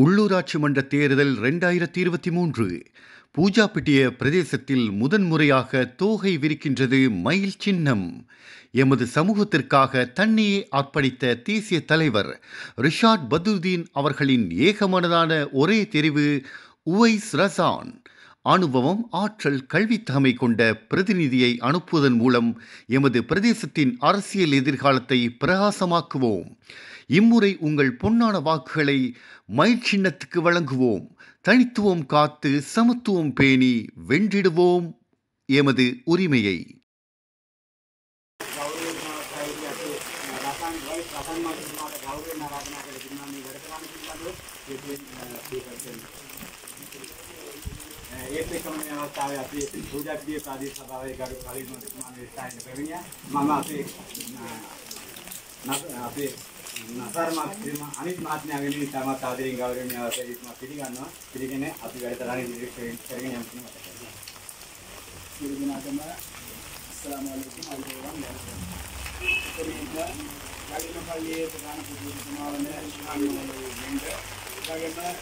உள்ளூராட்சி மன்ற தேர்தல் ரெண்டாயிரத்தி இருபத்தி மூன்று. பூஜாப்பிட்டிய பிரதேசத்தில் முதன்முறையாக தோகை விரிக்கின்றது மயில் சின்னம். எமது சமூகத்திற்காக தன்னையே அர்ப்பணித்த தேசிய தலைவர் ரிஷாட் பதுதீன் அவர்களின் ஏகமனதான ஒரே தெரிவு உவைஸ் ரசான். அனுபவம் ஆற்றல் கல்வித்தகமை கொண்ட பிரதிநிதியை அனுப்புவதன் மூலம் எமது பிரதேசத்தின் அரசியல் எதிர்காலத்தை பிரகாசமாக்குவோம். இம்முறை உங்கள் பொன்னான வாக்குகளை மயில் சின்னத்துக்கு வழங்குவோம் தனித்துவம் காத்து சமத்துவம் பேணி வென்றிடுவோம் எமது உரிமையை රසන් වයි රසන් මාතුමාට ගෞරවයෙන් ආරාධනා කළ තිබුණා මේ වැඩ කරන්න පිළිබඳව ඒකෙන් ඒත් එක්කම මේ අවස්ථාවේ අපි පූජාපිටිය ප්‍රාදේශ සභාවේ ගරු කලින් මතුමා මේ ස්ථානයේ පැමිණියා මම අපේ අපේ නසර් මහත්මයා අනිත් මහත්මයා වෙනුවෙන් තමත් ආදරෙන් ගෞරවයෙන් අවස්ථාවේ පිළිගන්නවා. පිළිගෙන අපි වැඩසටහන ඉදිරියට කරගෙන යමු කියන මතකයි. සියලු දෙනාටම අස්සලාමු අලයිකුම්. අයිබෝවන් මේක ගලින පල්ලියේ ප්‍රධාන පුදුතුමා වන ආනෝලේ වෙන්න ඊළඟට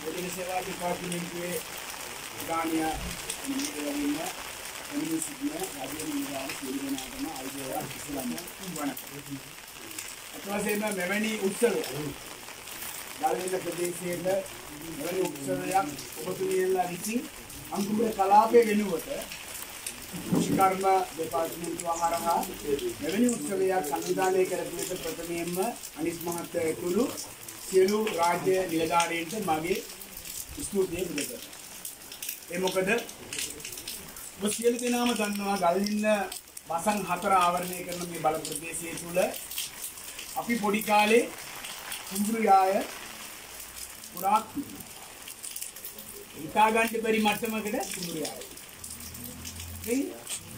පොලිස් සේවා දෙපාර්තමේන්තුවේ ගානියා නිලවලින්ම එමිසිද්න රාජ්‍ය නිලධාරී සියලු දෙනාටම අයිබෝවන් ඉස්ලාම වණක් අත්වසේම මෙවැනි උත්සවයක් ගල්වෙන ප්‍රදේශයේ මෙවැනි උත්සවයක් ඔබතුමියලා විසින් අංකුර කලාපය වෙනුවට කෘෂිකර්ම දෙපාර්තමේන්තුව හරහා මෙවැනි උත්සවයක් සංවිධානය කරපු විට ප්‍රථමයෙන්ම අනිත් මහත්තයා ඇතුළු සියලු රාජ්‍ය නිලධාරීන්ට මගේ ස්තුතිය පිළිගන්නවා. ඒ මොකද ඔබ සියලු දෙනාම දන්නවා ගල්හින්න වසන් හතර ආවරණය කරන මේ බල ප්‍රදේශය තුළ අපි පොඩි කාලේ කුඹුරු යාය පුරාක් තිබුණා. හිතා ගන්න බැරි මට්ටමකට කුඹුරු යාය. ඉතින්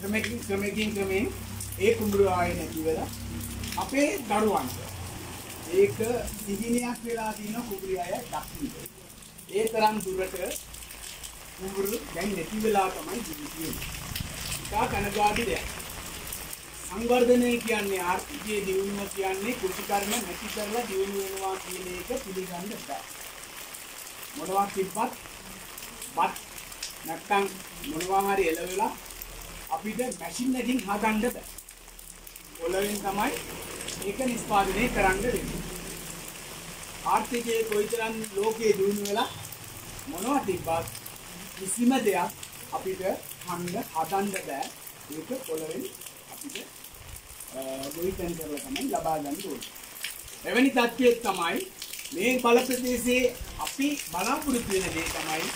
ක්‍රමකින් ක්‍රමකින් ක්‍රමෙන් ඒ කුඹුරු යාය නැති වෙලා අපේ දරුවන්ට ඒක සිහිනයක් වෙලා තියෙන කුඹුරු යාය දක්ින්න. ඒ තරම් දුරට කුඹුරු දැන් නැති වෙලා තමයි ජීවිතේ. ඉතා කනගාටු දෙයක්. සංවර්ධනය කියන්නේ ආර්ථිකයේ දියුණුව කියන්නේ කෘෂිකර්ම නැති කරලා දියුණු වෙනවා කියන එක පිළිගන්න බෑ. මොනවා තිබ්බත් බත් නැත්තම් මොනවා හරි එළවෙලා අපිට මැෂින් එකකින් හදන්න බෑ. පොළවෙන් තමයි ඒක නිෂ්පාදනය කරන්න වෙන්නේ. ආර්ථිකයේ කොයිතරම් ලෝකයේ දියුණු වෙලා මොනවා තිබ්බත් කිසිම දෙයක් අපිට හන්න හදන්න බෑ. ඒක පොළවෙන් අපිට ගොවිතැන් කරලා තමයි ලබා ගන්න ඕනේ. එවැනි තත්ත්වයක් තමයි මේ බල ප්‍රදේශයේ අපි බලාපොරොත්තු වෙන දේ තමයි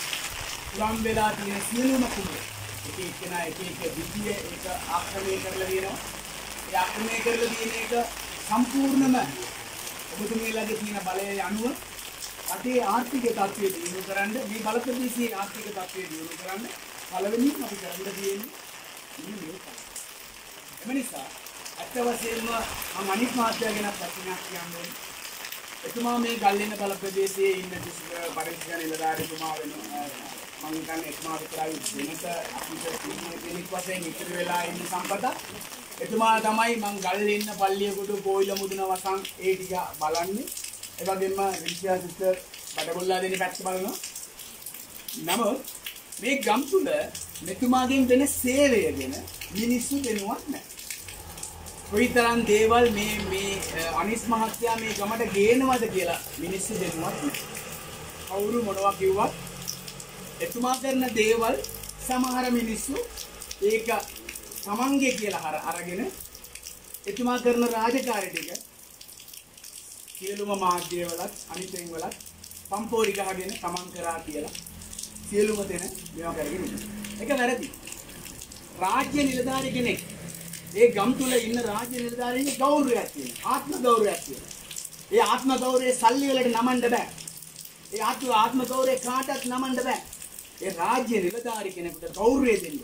පුරම් වෙලා තියෙන සියලුම කුඹුර. එක එක්කෙනා එක එක විදිය ඒක ආක්‍රමණය කරලා දිනනවා. ඒ ආක්‍රමණය කරලා දින එක සම්පූර්ණම ඔබතුමීලාගේ තියෙන බලය අනුව රටේ ආර්ථික තත්ත්වය දියුණු කරන්න මේ බල ප්‍රදේශයේ ආර්ථික තත්ත්වය දියුණු කරන්න පළවෙනිම අපි කරන්න තියෙන්නේ මෙන්න මේක. එම නිසා ඇත්ත වශයෙන්ම මම අනිත් මාත්‍යා ගැන ප්‍රශ්නයක් කියන්නේ. එතුමා මේ ගල්ලෙන බල ප්‍රදේශයේ ඉන්න පරිස්සම් නිලධාරීතුමා වෙනවා. මම හිතන්නේ එතුමා විතරයි වෙනත අපිට තියෙන කෙනෙක් වශයෙන් ඉතිරි වෙලා ඉන්න සම්පත එතුමා තමයි මං ගල් ඉන්න පල්ලියකට පොයිල මුදුන වසන් ඒ ටික බලන්නේ. ඒ වගේම විද්‍යා සිස්ටර් බඩගොල්ලා දෙන පැත්ත බලනවා. නමුත් මේ ගම් තුල මෙතුමාගෙන් වෙන සේවය ගැන මිනිස්සු දෙනුවක් නැහැ. කොයිතරම් දේවල් මේ මේ අනිස් මහත්තයා මේ ගමට ගේනවද කියලා මිනිස්සු දෙන්නවත් නැහැ. කවුරු මොනවා කිව්වත් එතුමා කරන දේවල් සමහර මිනිස්සු ඒක තමන්ගේ කියලා හර අරගෙන එතුමා කරන රාජකාරී ටික සියලුම මාධ්‍යවලත් අනිතෙන් වලත් පම්පෝරි ගහගෙන තමන් කරා කියලා සියලුම දෙන මේවා කරගෙන ඉන්නවා. ඒක වැරදි. රාජ්‍ය නිලධාරි කෙනෙක් ඒ ගම් තුල ඉන්න රාජ්‍ය නිලධාරීන්ගේ ගෞරවයක් තියෙනවා. ආත්ම ගෞරවයක් තියෙනවා. ඒ ආත්ම ගෞරවයේ සල්ලි වලට නමන්න බෑ. ඒ ආත්ම ආත්ම ගෞරවය කාටවත් නමන්න බෑ. ඒ රාජ්‍ය නිලධාරී කෙනෙකුට ගෞරවය දෙන්න.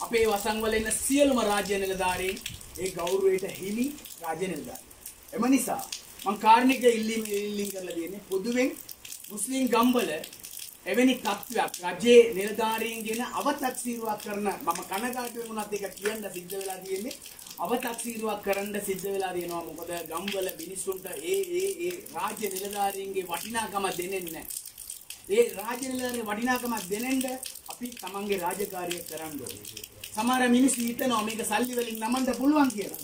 අපේ වසන් වල ඉන්න සියලුම රාජ්‍ය නිලධාරීන් ඒ ගෞරවයට හිමි රාජ්‍ය නිලධාරීන්. එම නිසා මම කාරණික ඉල්ලීම් ඉල්ලීම් කරලා තියෙන්නේ පොදුවෙන් මුස්ලිම් ගම්වල එවැනි තත්ත්වයක් රජයේ නිලධාරීන් ගැන අවතක්සීරුවක් කරන මම කනගාටු වෙනුනත් ඒක කියන්න සිද්ධ වෙලා තියෙන්නේ අව탁සීරුවක් කරන්න සිද්ධ වෙලා තියෙනවා මොකද ගම්වල මිනිස්සුන්ට ඒ ඒ ඒ රාජ්‍ය නිලධාරීන්ගේ වටිනාකම දෙන්නේ නැහැ. ඒ රාජ්‍ය නිලධාරීන්ගේ වටිනාකම දෙනෙන්න අපි තමන්ගේ රාජකාරිය කරන්න ඕනේ. සමහර මිනිස්සු හිතනවා මේක සල්ලි වලින් නමන්න පුළුවන් කියලා.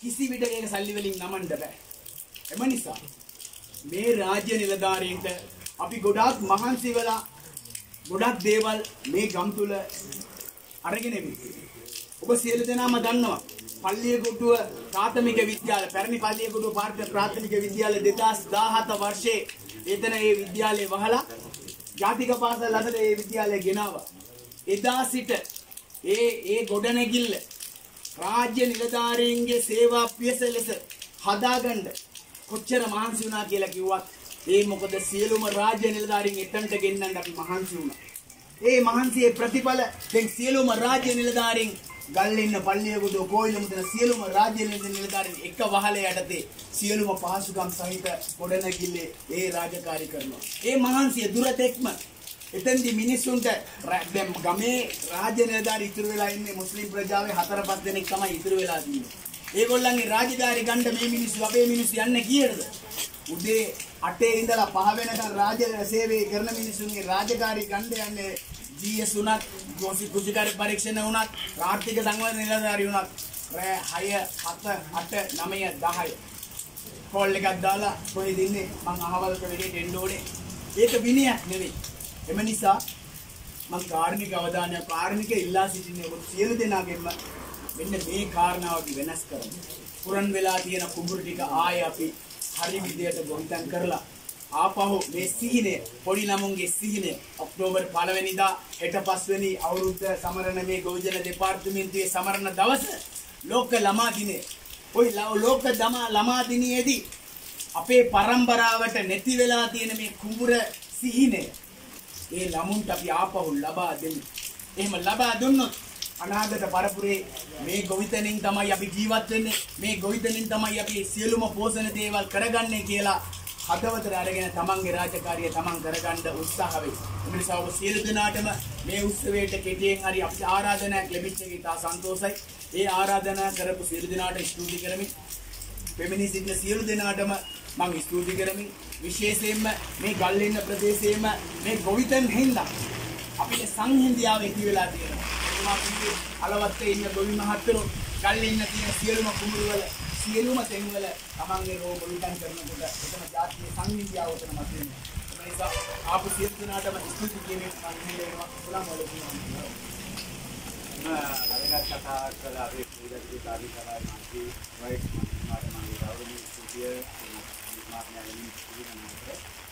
කිසි විටක ඒක සල්ලි වලින් නමන්න බෑ. එම නිසා මේ රාජ්‍ය නිලධාරීන්ට අපි ගොඩාක් මහන්සි වෙලා ගොඩක් දේවල් මේ ගම් තුල අරගෙන ඉන්නේ. ඔබ සියලු දෙනාම දන්නවා පල්ලියගොඩුව ප්‍රාථමික විද්‍යාලය පැරණි පල්ලියගොඩුව පාර්ථ ප්‍රාථමික විද්‍යාලය 2017 වර්ෂයේ එතන ඒ විද්‍යාලය වහලා ජාතික පාසල් අතර ඒ විද්‍යාලය ගෙනාවා. එදා සිට ඒ ඒ ගොඩනැගිල්ල රාජ්‍ය නිලධාරීන්ගේ සේවා පියස ලෙස හදාගන්න කොච්චර මහන්සි වුණා කියලා කිව්වත් ඒ මොකද සියලුම රාජ්‍ය නිලධාරීන් එතනට ගෙන්නන්න අපි මහන්සි වුණා. ඒ මහන්සියේ ප්‍රතිඵල දැන් සියලුම රාජ්‍ය නිලධාරීන් ගල්ලින්න පල්ලියකුදු පොයිලමුතන සියලුම රාජ්‍ය නිලධාරීන් එක වහලේ යටතේ සියලුම පහසුකම් සහිත ගොඩනැගිල්ලේ ඒ රාජකාරී කරනවා. ඒ මහන්සිය දුරතෙක්ම එතෙන්දි මිනිස්සුන්ට රා- දැන් ගමේ රාජ්‍ය නිලධාරී ඉතුරු වෙලා ඉන්නේ මුස්ලිම් ප්‍රජාවේ හතර පහ දෙනෙක් තමයි ඉතුරු වෙලා තියෙන්නේ. ඒගොල්ලන්ගේ රාජධාරි ගන්න මේ මිනිස්සු අපේ මිනිස්සු යන්නේ කීයටද? උදේ 8 ඉඳලා 5 වෙනකන් රාජ්‍ය සේවය කරන මිනිස්සුන්ගේ රාජකාරී ගන්න යන්නේ GS උනත්, ගෝසි කුජිකාරී පරීක්ෂණ උනත්, ආර්ථික සංවර්ධන නිලධාරී උනත් රෑ 6 7 8 9 10 කෝල් එකක් දාලා කොහෙද ඉන්නේ මං අහවල් කලේ දෙන්න ඕනේ. ඒක විනයක් නෙවෙයි. එම නිසා මං කාර්මික අවධානය කාර්මික ඉල්ලා සිටින්නේ ඔබ සියලු දෙනාගෙන්ම මෙන්න මේ කාරණාව අපි වෙනස් කරමු. පුරන් වෙලා තියෙන කුඹුරු ටික ආයේ අපි හරි විදියට ගොවිතැන් කරලා ආපහු මේ සිහිනය පොඩි ළමුන්ගේ සිහිනය ඔක්තෝබර් පළවෙනිදා හෙට පස්වෙනි අවුරුද්ද සමරන මේ ගෝජන දෙපාර්තමේන්තුවේ සමරන දවස ලෝක ළමා දිනය. ওই ල- ලෝක දමා ළමා දිනයේදී අපේ පරම්පරාවට නැති වෙලා තියෙන මේ කුඹුර සිහිනය ඒ ළමුන්ට අපි ආපහු ලබා දෙමු. එහෙම ලබා දුන්නොත් අනාගත පරපුරේ මේ ගොවිතැනින් තමයි අපි ජීවත් වෙන්නේ. මේ ගොවිතැනින් තමයි අපි සියලුම පෝෂණ දේවල් කරගන්නේ කියලා හදවතට අරගෙන තමන්ගේ රාජකාරිය තමන් කරගන්න උත්සාහ වෙයි. ඒ නිසා ඔබ සියලු දෙනාටම මේ උත්සවයට කෙටියෙන් හරි අපිට ආරාධනාවක් ලැබිච්ච එක ඉතා සන්තෝෂයි. ඒ ආරාධනා කරපු සියලු දෙනාට ස්තුති කරමි. පෙමිනි සිටින සියලු දෙනාටම මම ස්තුති කරමි විශේෂයෙන්ම මේ ගල්ලෙන්න ප්‍රදේශයේම මේ ගොවිතැන් හින්දා අපිට සංහිඳියාව ඇති වෙලා තියෙනවා. ඒවා කිව්වේ අලවත්තේ ඉන්න ගොවි මහත්තුරු ගල්ලෙන්න තියෙන සියලුම කුඹුරු වල සියලුම තැන් වල තමන්ගේ රෝග ගොවිතැන් කරනකොට එතන ජාතිය සංහිඳියාව උතන මතුවෙනවා. ඒ නිසා ආපු සියලු දෙනාටම ස්තුති කියන්නේ සංහිඳියාවක් උලම් වල වැදගත් කතා කළා අපේ ක්‍රීඩකගේ කාර්යකාරී මාත්‍රි වයිට් මාත්‍රි මගේ ගෞරවනීය ස්තුතිය මාත්‍යාගෙන් පිළිගන්නවා.